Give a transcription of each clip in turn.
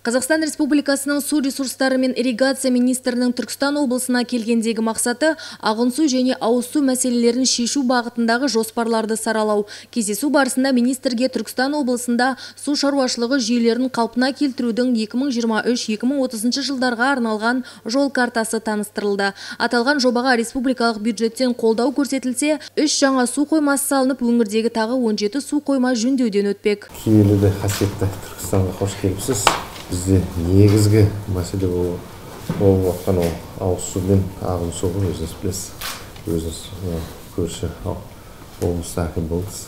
Қазақстан Республикасының су ресурстары мен ирригация министрінің Түркістан облысына келгендегі мақсаты ағын су және ауыз су мәселелерін шешу бағытындағы жоспарларды саралау. Кездесу барысында министрге Түркістан облысында су шаруашылығы жүйелерін қалпына келтірудің 2023-2030 жылдарға арналған жол картасы таныстырылды. Аталған жобаға республикалық бюджеттен қолдау көрсетілсе, үш жаңа су қоймасы салынып, өңірдегі тағы 17 су қойма жөндеуден өтпек. түркістанға қош келіпсіз бізде негізгі мәселе болып жатқан ол ауыз су мен ағын су ғой өзіңіз білесіз. Өзіңіз көрші облыста әкім болдыңыз.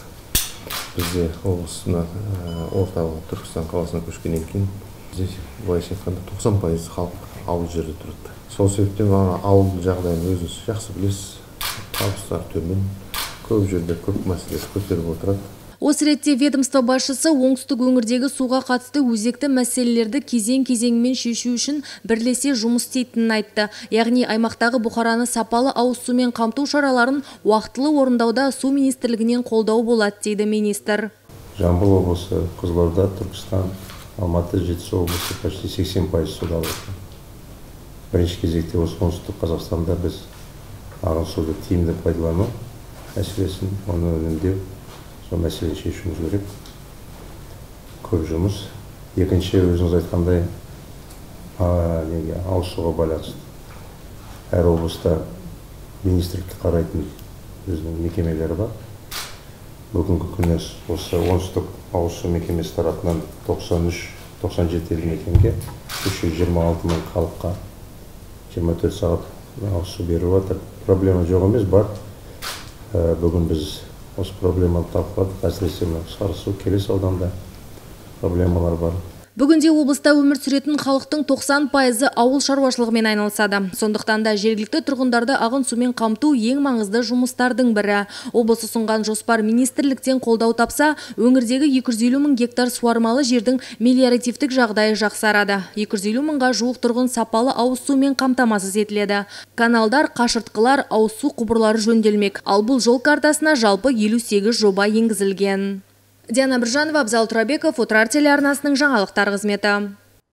Бізде облысына орталығы түркістан қаласына көшкеннен кейін бізде былайша айтқанда тоқсан пайыз халық ауыл жерде тұрады. Сол себептен ана ауыл жағдайын өзіңіз жақсы білесіз. Табыстары төмен көп жерде көп мәселе көтеріп отырады. Осы ретте ведомство басшысы оңтүстік өңірдегі суға қатысты өзекті мәселелерді кезең-кезеңмен шешу үшін бірлесе жұмыс істейтінін айтты. Яғни аймақтағы бұқараны сапалы ауыз сумен қамту шараларын уақытылы орындауда су министрлігінен қолдау болады дейді министр. Жамбыл облысы, Қызылорда, Түркістан, Алматы, Жетісу облысы почти 80 пайыз суды алып Бірінші кезекте осы оңтүстік Қазақстанда біз ағын суды тиімді пайдалану мәселесін, оны үнемдеу сол мәселені шешуіміз керек көп жұмыс екінші өзіңіз айтқандай неге ауыз суға байланысты әр облыста министрлікке қарайтын өзінің мекемелері бар бүгінгі күні осы оңтүстік ауыз су мекемесі тарапынан 93-97 елді мекенге 326 мың халыққа 24 сағат ауыз су беріп жатыр проблема жоқ емес бар бүгін біз осы проблеманы талқыладық әсіресе мына сарысу келес ауданда проблемалар бар. Бүгінде облыста өмір сүретін халықтың 90 пайызы ауыл шаруашылығымен айналысады. Сондықтан да жергілікті тұрғындарды ағын сумен қамту ең маңызды жұмыстардың бірі. Облыс ұсынған жоспар министрліктен қолдау тапса, өңірдегі 250 мың гектар суармалы жердің мелиоративтік жағдайы жақсарады. 250 мыңға жуық тұрғын сапалы ауыз сумен қамтамасыз етіледі. Каналдар, қашыртқылар, ауыз су құбырлары жөнделмек. Ал бұл жол картасына жалпы 58 жоба енгізілген. Диана Біржанова, Абзал Тұрабеков, Отырар телеарнасының жаңалықтар қызметі.